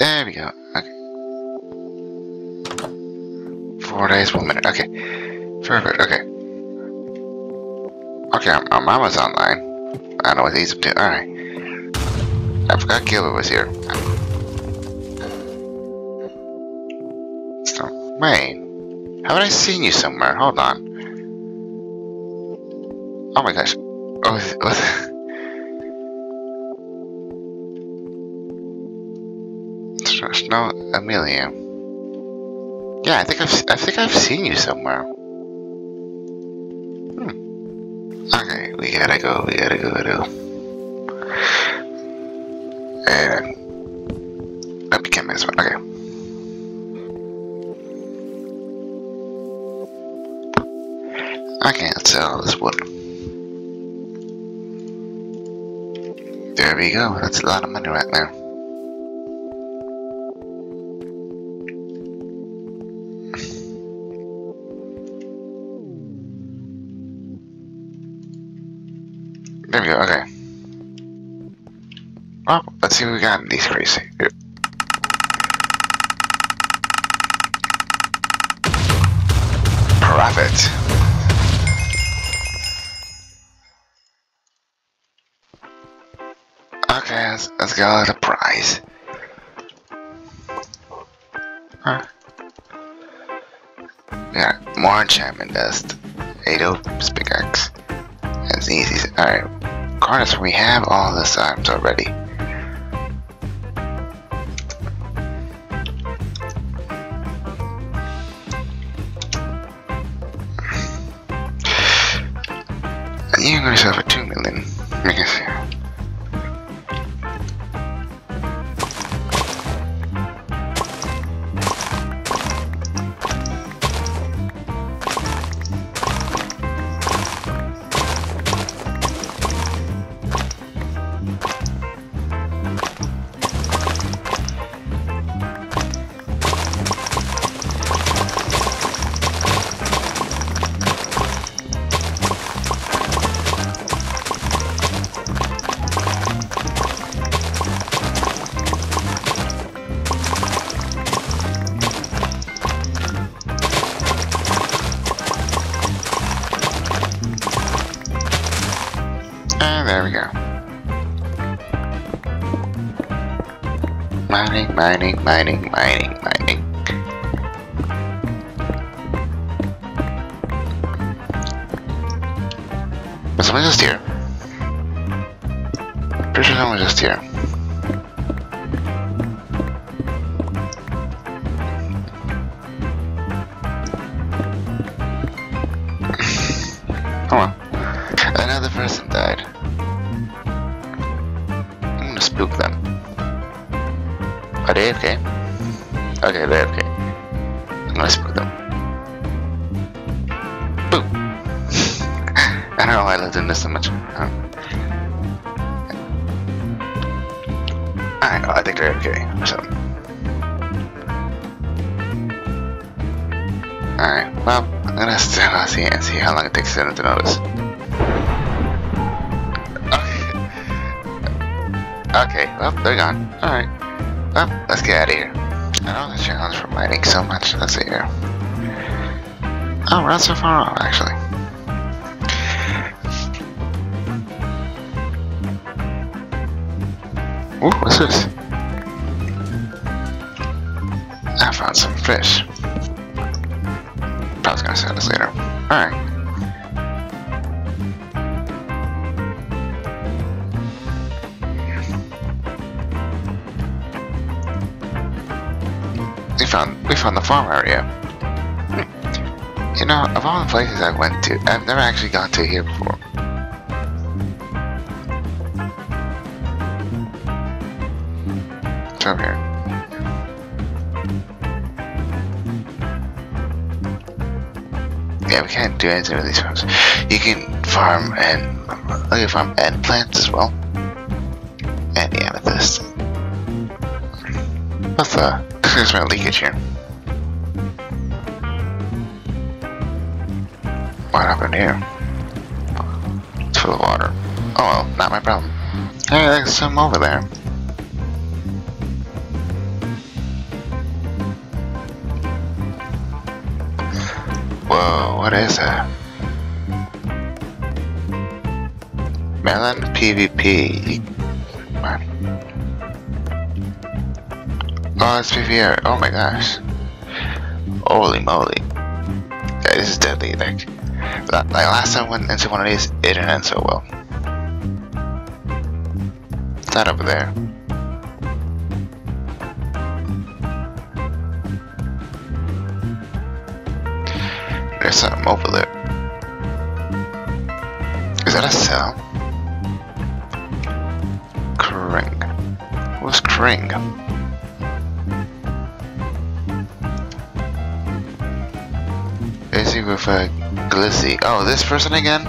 There we go. Okay. Four days, one minute. Okay. Perfect. Okay. Okay, Omarmu's online. I don't know what he's up to. Alright. I forgot Gilbert was here. So, wait. Haven't I seen you somewhere? Hold on. Oh my gosh. Oh, oh Snow Amelia. Yeah, I think I've I think I've seen you somewhere. Hmm. Okay, we gotta go. We gotta go. Go. And I became this one. Okay. Okay, let's sell this one. There we go. That's a lot of money right there. There we go, okay. Well, let's see what we got in these crazy. Profit. Okay, let's, let's go to the prize. Huh. Yeah, more enchantment dust. 8 opus pickaxe. That's easy. Alright. Carnus, we have all the items already. And you got yourself Mining, mining, mining, mining. Was someone just here? Pretty sure someone just here. Are okay? Okay, they're okay. I'm gonna them. Boom! I don't know why I lived in this so much. Um, Alright, well, I think they're okay. So. Alright, well, I'm gonna stand on see and see how long it takes them to notice. Okay. Okay, well, they're gone. Alright. Well, let's get out of here. I the challenge for mining so much. Let's see here. Oh, we're not so far off, actually. Ooh, what's this? I found some fish. Probably gonna sell this later. Alright. Found we found the farm area. You know, of all the places I went to, I've never actually gone to here before. Over here. Yeah, we can't do anything with these farms. You can farm and you can farm and plants as well. And amethyst. What's that? Excuse my leakage here. What happened here? It's full of water. Oh well, not my problem. Hey, there's some over there. Whoa, what is that? Melon PvP. Oh, it's PvR. Oh my gosh. Holy moly. Yeah, this is deadly. Like, like last time I went into one of these, it didn't end so well. It's not over there. There's something over there. Is that a cell? Kring. What's Kring? Busy with a glizzy. Oh, this person again?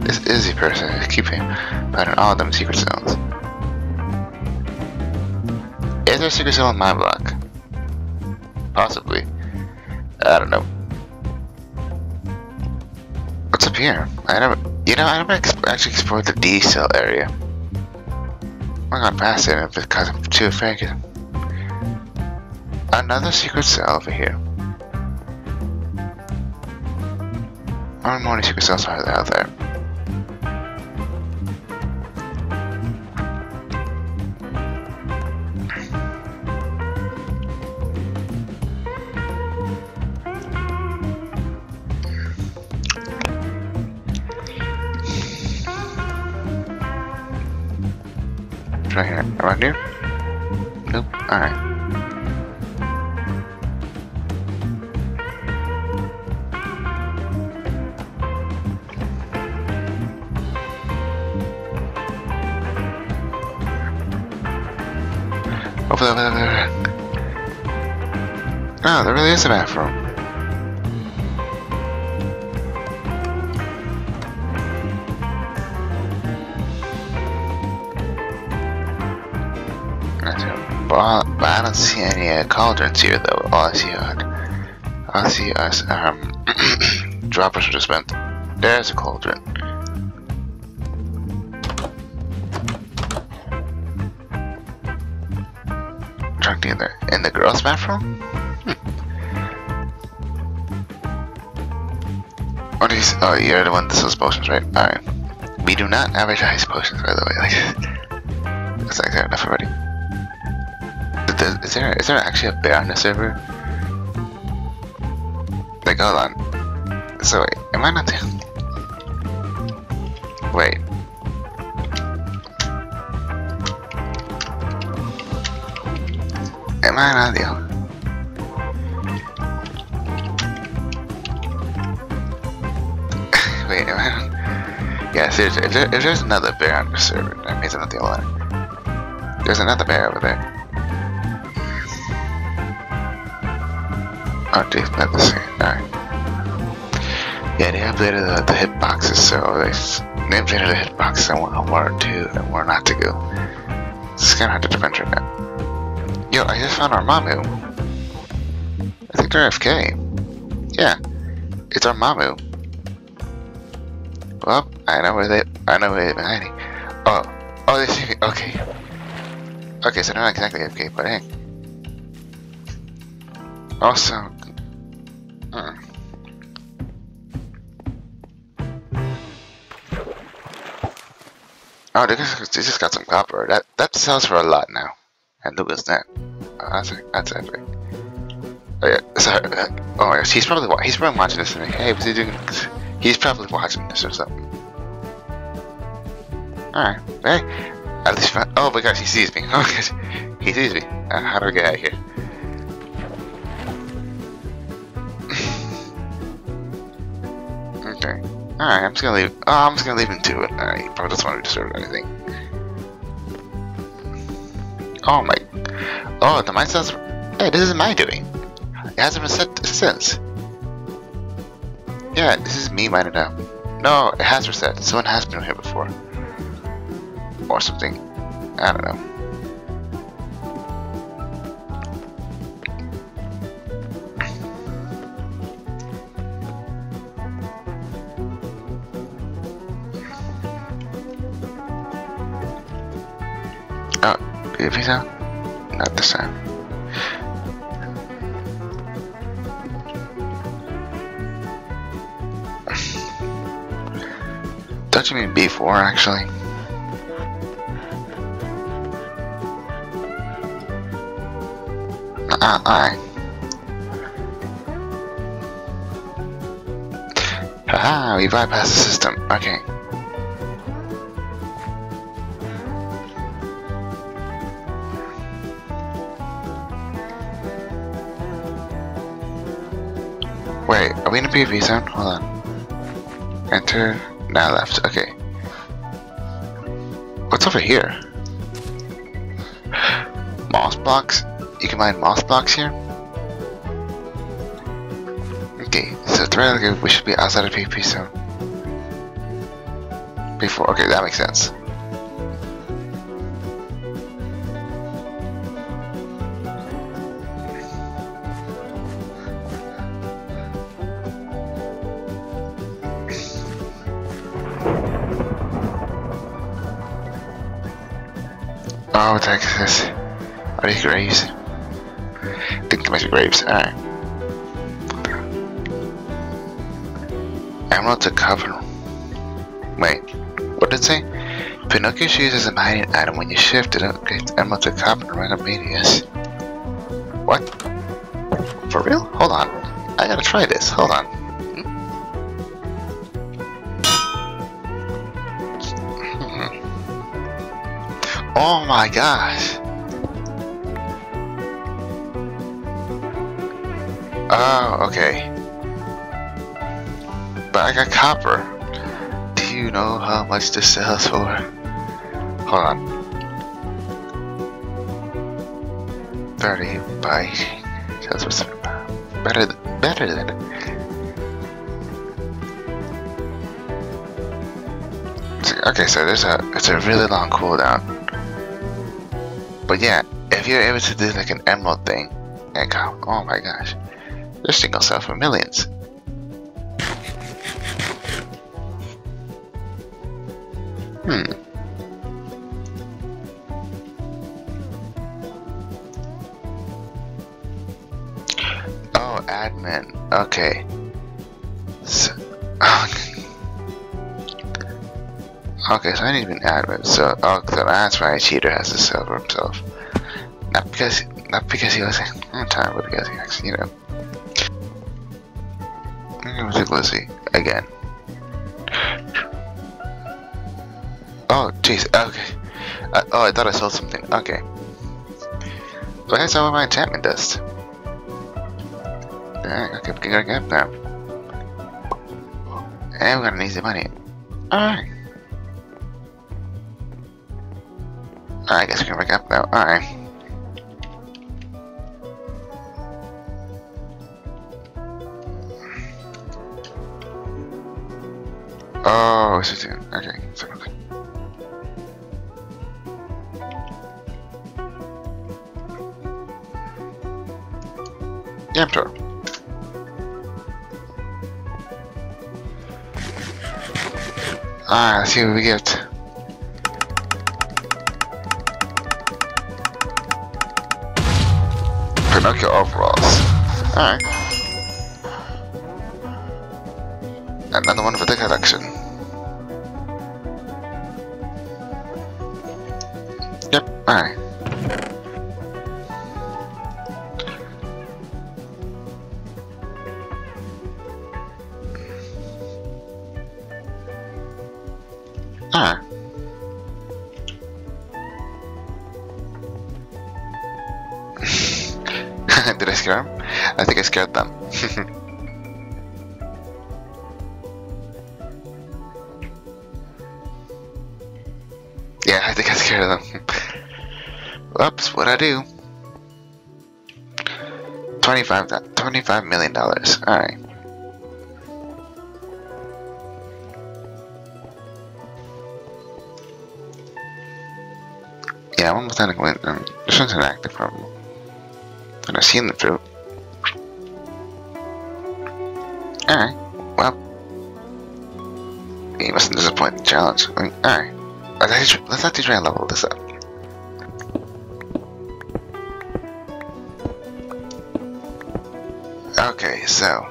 This Izzy person is keeping finding all them secret zones. Is there a secret zone in my block? Possibly. I don't know. What's up here? I never, you know, I never ex actually explored the D cell area. I got past it because I'm too afraid. Another secret cell over here. Many more secret cells are out there? Right here. Around here? Nope. Alright. Over there, over there, over there. Oh, there really is a bathroom. Uh, cauldrons here though. All I see are, I see us um droppers just went. There's a cauldron. Drunk in the in the girls' bathroom. Hmm. Oh, you're the one that sells potions, right? All right. We do not advertise potions, by the way. Like, that's like enough already. Is there is there actually a bear on the server? Like hold on. So am I not the Wait. Am I not the Wait, am I. Yeah, seriously, if, there, if there's another bear on the server, that means I'm not the only one. There's another bear over there. Oh, dude, not the same. Alright. Yeah, they updated the, uh, the hitboxes, so they, they updated the hitboxes and where, where to and where not to go. It's kind of hard to right now. Yo, I just found Omarmu. I think they're FK. Yeah, it's Omarmu. Well, I know where they, I know where they're hiding. Oh, oh, they see me. Okay. Okay, so they're not exactly FK, but hey. Also, uh, oh, they just, they just got some copper. That that sells for a lot now. And look at that. Oh, that's that's epic. Oh yeah, sorry. Uh, oh yes, he's probably he's probably watching this. And hey, what's he doing? He's probably watching this or something. All right, hey. At least, oh my gosh, he sees me. Oh my gosh, he sees me. Uh, how do I get out of here? Alright, I'm just gonna leave. Oh, I'm just gonna leave him to it. Uh, he probably doesn't want to disturb anything. Oh my. Oh, the mine says. Hey, this isn't my doing. It hasn't been set since. Yeah, this is me mining now. No, it has reset. Someone has been here before. Or something. I don't know. Zone? Not the same Don't you mean B4 actually? Uh, alright. Haha, we bypassed the system. Okay. PvP zone? Hold on. Enter, now left. Okay. What's over here? Moss blocks? You can mine moss blocks here? Okay, so theoretically we should be outside of PvP zone. Before, okay, that makes sense. Oh, this? Are these graves? Think they must be graves. Alright. Emerald to cover. Wait, what did it say? Pinocchio's used as a mining item when you shift it upgrades emerald to copper and random radius. What? For real? Hold on. I gotta try this. Hold on. Oh my gosh. Oh, okay. But I got copper. Do you know how much this sells for? Hold on. 30 by for better better than Okay, so there's a it's a really long cooldown. But yeah, if you're able to do like an emerald thing, and oh my gosh, this thing will sell for millions. Hmm. Oh, admin. Okay. So, okay, so I need an admin. So, oh, so that's why a cheater has to sell for himself. Not because, not because he was on time, but because he actually, you know. Lizzie again. Oh, jeez. Okay. Uh, oh, I thought I sold something. Okay. Go ahead, sell my enchantment dust. Yeah, okay, we got get now. And we got an easy money. Alright. I guess we can back up now. Alright. Oh, it's just okay. Yeah, I'm. Ah, let's see what we get. Pinocchio overalls. Alright. Another one for the collection. Them. yeah, I think I scared of them. Whoops, what'd I do? 25, $25 million. Alright. Yeah, one went, um, this one's an active problem. And I've seen the fruit. Alright, well. He mustn't disappoint the challenge. I mean, Alright. Let's, not try and level this up. Okay, so.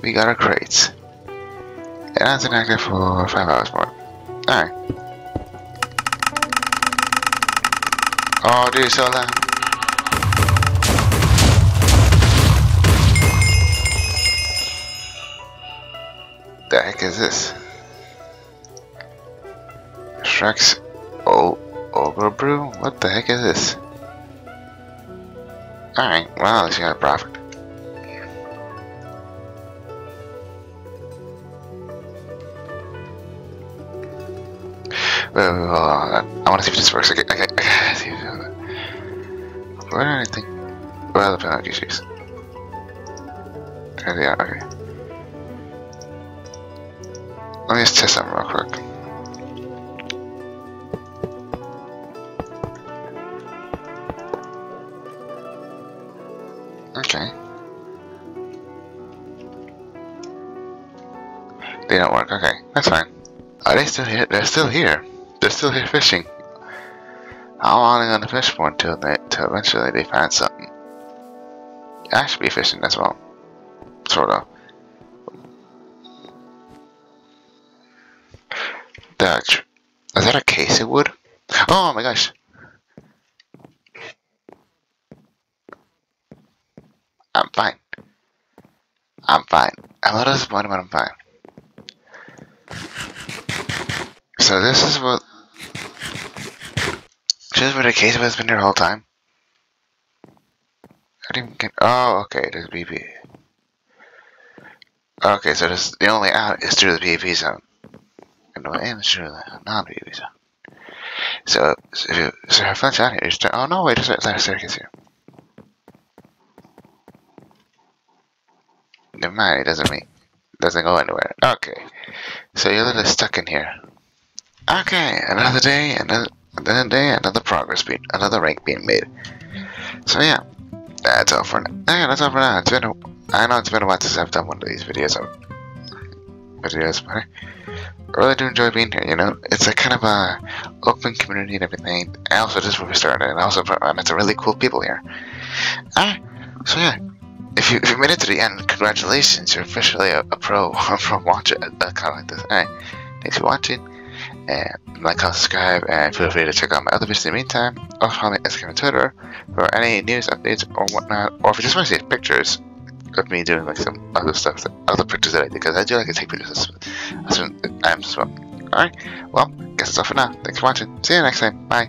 We got our crates. And that's an active for 5 hours more. Alright. Oh, dude, so loud. Is this? Shrek's o Ogre Brew? What the heck is this? Alright, well, you got a profit. Wait, wait, hold on. I want to see if this works. Okay, okay. See if it What anything? What other penalty issues? There they are, okay. Let me just test something real quick. Okay. They don't work, okay, that's fine. Are they still here? They're still here. They're still here fishing. How long are gonna fish for until they until eventually they find something? I should be fishing as well. Sort of. Case of wood? Oh my gosh. I'm fine. I'm fine. I'm little disappointed, but I'm fine. So this is what this is what the case has been there the whole time. I didn't get oh okay, there's BP. Okay, so this the only out is through the PvP zone. And the in is through the non PvP zone. So, so so have fun out here, just oh no wait, there's a staircase here. Never mind, it doesn't mean doesn't go anywhere. Okay. So you're a little stuck in here. Okay, another day, another, another day, another progress being, another rank being made. So yeah, that's all for now. Yeah, that's all for now. It's been, a, I know it's been a while since I've done one of these videos. Videos, but really do enjoy being here. You know, it's a kind of a open community and everything. I also just where we started, and also met some really cool people here. Ah, so yeah. If you, if you made it to the end, congratulations, you're officially a, a pro, a watcher, uh, kind of like this. Alright, thanks for watching and like, comment, subscribe, and feel free to check out my other videos in the meantime. Also follow me on Instagram and Twitter for any news, updates, or whatnot. Or if you just want to see pictures of me doing like some other stuff, that, other pictures that I do, because I do like to take pictures. That's what I am as well. Alright, well, guess that's all for now. Thanks for watching. See you next time. Bye.